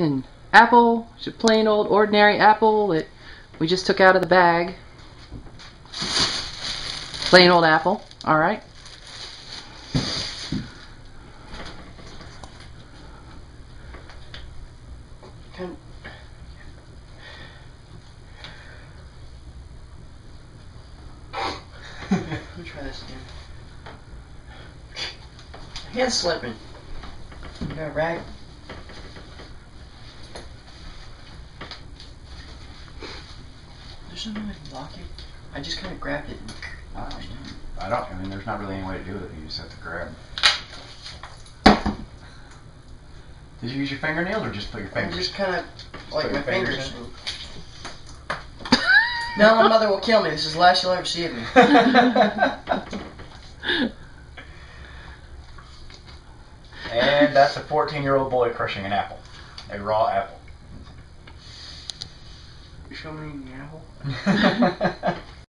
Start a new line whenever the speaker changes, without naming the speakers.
an apple, just plain old ordinary apple that we just took out of the bag. Plain old apple, alright.
Let me try this again. Hand's slipping. Got a rag? There's I can block it. I just kind of grabbed it. And,
Um, I don't. I mean, there's not really any way to do it. You just have to grab. Did you use your fingernails or just put your fingers?
I just kind of like my
fingers
fingers.
in?
now my mother will kill me. This is the last you'll ever see of me.
and that's a 14-year-old boy crushing an apple, a raw apple.
Show me apple.